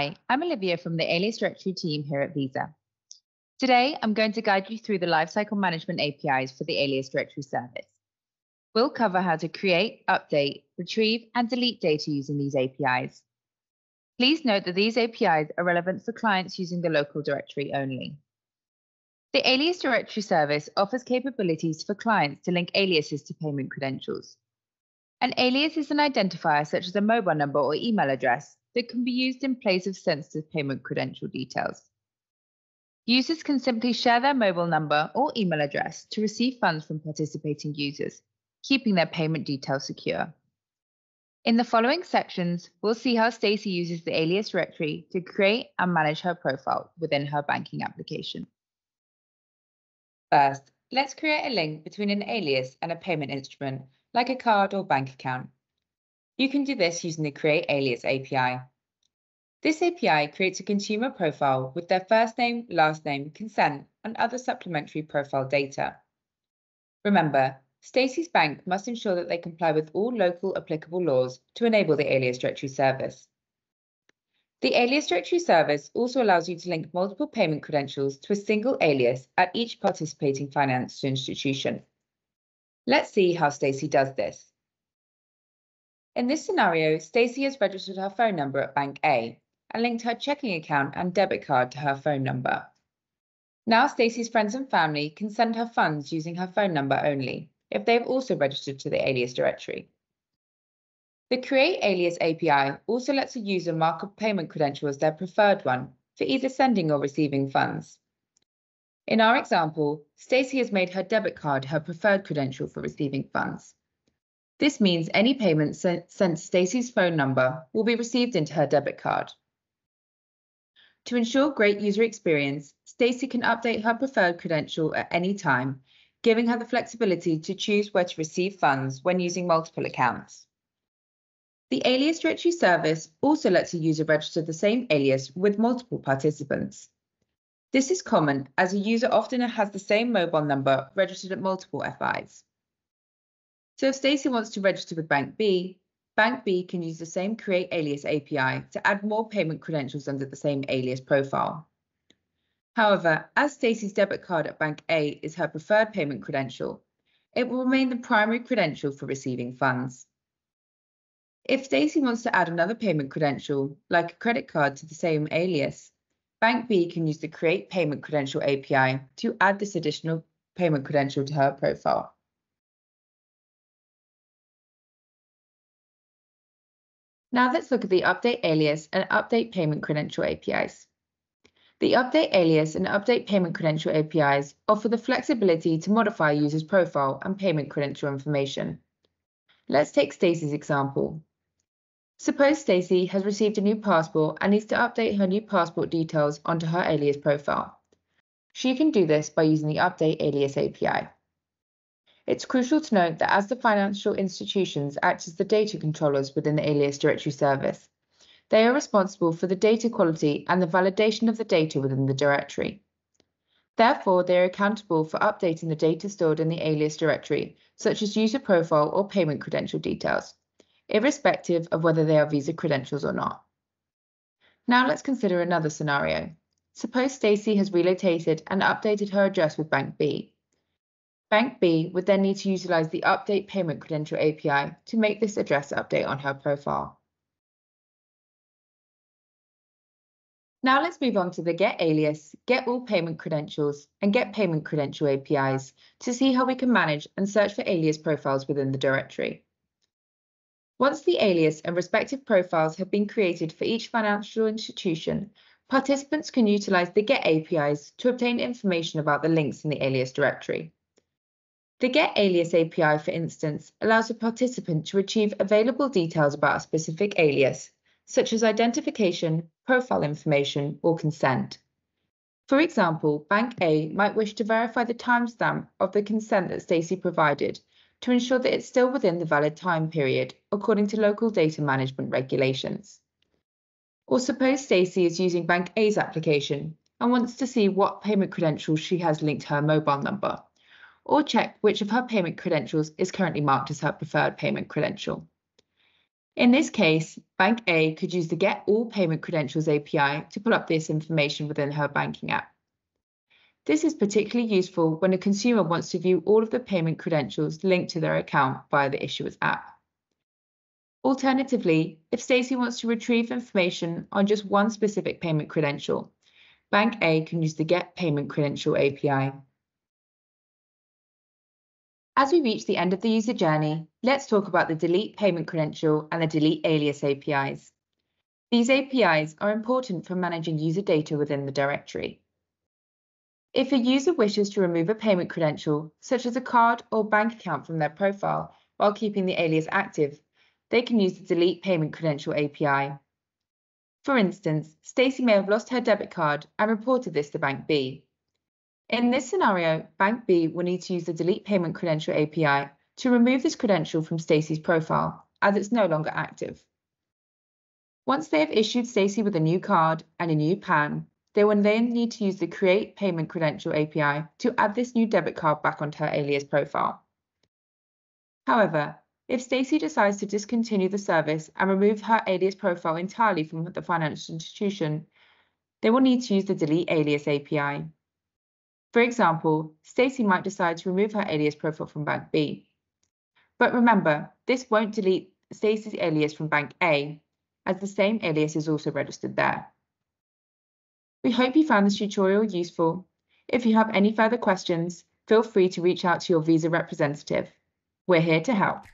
Hi, I'm Olivia from the Alias Directory team here at Visa. Today, I'm going to guide you through the lifecycle management APIs for the Alias Directory service. We'll cover how to create, update, retrieve, and delete data using these APIs. Please note that these APIs are relevant for clients using the local directory only. The Alias Directory service offers capabilities for clients to link aliases to payment credentials. An alias is an identifier such as a mobile number or email address that can be used in place of sensitive payment credential details. Users can simply share their mobile number or email address to receive funds from participating users, keeping their payment details secure. In the following sections, we'll see how Stacey uses the alias directory to create and manage her profile within her banking application. First, let's create a link between an alias and a payment instrument, like a card or bank account. You can do this using the Create Alias API. This API creates a consumer profile with their first name, last name, consent, and other supplementary profile data. Remember, Stacey's bank must ensure that they comply with all local applicable laws to enable the alias directory service. The alias directory service also allows you to link multiple payment credentials to a single alias at each participating financial institution. Let's see how Stacey does this. In this scenario, Stacey has registered her phone number at Bank A and linked her checking account and debit card to her phone number. Now Stacey's friends and family can send her funds using her phone number only if they have also registered to the alias directory. The Create Alias API also lets a user mark a payment credential as their preferred one for either sending or receiving funds. In our example, Stacey has made her debit card her preferred credential for receiving funds. This means any payment sent, to Stacey's phone number will be received into her debit card. To ensure great user experience, Stacey can update her preferred credential at any time, giving her the flexibility to choose where to receive funds when using multiple accounts. The alias directory service also lets a user register the same alias with multiple participants. This is common as a user often has the same mobile number registered at multiple FIs. So if Stacey wants to register with Bank B, Bank B can use the same Create Alias API to add more payment credentials under the same alias profile. However, as Stacey's debit card at Bank A is her preferred payment credential, it will remain the primary credential for receiving funds. If Stacey wants to add another payment credential, like a credit card to the same alias, Bank B can use the Create Payment Credential API to add this additional payment credential to her profile. Now let's look at the update alias and update payment credential APIs. The update alias and update payment credential APIs offer the flexibility to modify a user's profile and payment credential information. Let's take Stacey's example. Suppose Stacey has received a new passport and needs to update her new passport details onto her alias profile. She can do this by using the Update Alias API. It's crucial to note that as the financial institutions act as the data controllers within the alias directory service, they are responsible for the data quality and the validation of the data within the directory. Therefore, they are accountable for updating the data stored in the alias directory, such as user profile or payment credential details, irrespective of whether they are Visa credentials or not. Now let's consider another scenario. Suppose Stacy has relocated and updated her address with Bank B. Bank B would then need to utilize the Update Payment Credential API to make this address update on her profile. Now let's move on to the Get Alias, Get All Payment Credentials, and Get Payment Credential APIs to see how we can manage and search for alias profiles within the directory. Once the alias and respective profiles have been created for each financial institution, participants can utilize the Get APIs to obtain information about the links in the alias directory. The Get Alias API, for instance, allows a participant to retrieve available details about a specific alias, such as identification, profile information, or consent. For example, Bank A might wish to verify the timestamp of the consent that Stacey provided to ensure that it's still within the valid time period, according to local data management regulations. Or suppose Stacey is using Bank A's application and wants to see what payment credentials she has linked to her mobile number or check which of her payment credentials is currently marked as her preferred payment credential. In this case, Bank A could use the Get All Payment Credentials API to pull up this information within her banking app. This is particularly useful when a consumer wants to view all of the payment credentials linked to their account via the issuer's app. Alternatively, if Stacey wants to retrieve information on just one specific payment credential, Bank A can use the Get Payment Credential API. As we reach the end of the user journey, let's talk about the Delete Payment Credential and the Delete Alias APIs. These APIs are important for managing user data within the directory. If a user wishes to remove a payment credential, such as a card or bank account from their profile, while keeping the alias active, they can use the Delete Payment Credential API. For instance, Stacy may have lost her debit card and reported this to Bank B. In this scenario, Bank B will need to use the Delete Payment Credential API to remove this credential from Stacey's profile, as it's no longer active. Once they have issued Stacey with a new card and a new PAN, they will then need to use the Create Payment Credential API to add this new debit card back onto her alias profile. However, if Stacey decides to discontinue the service and remove her alias profile entirely from the financial institution, they will need to use the Delete Alias API. For example, Stacy might decide to remove her alias profile from Bank B. But remember, this won't delete Stacy's alias from Bank A, as the same alias is also registered there. We hope you found this tutorial useful. If you have any further questions, feel free to reach out to your Visa representative. We're here to help.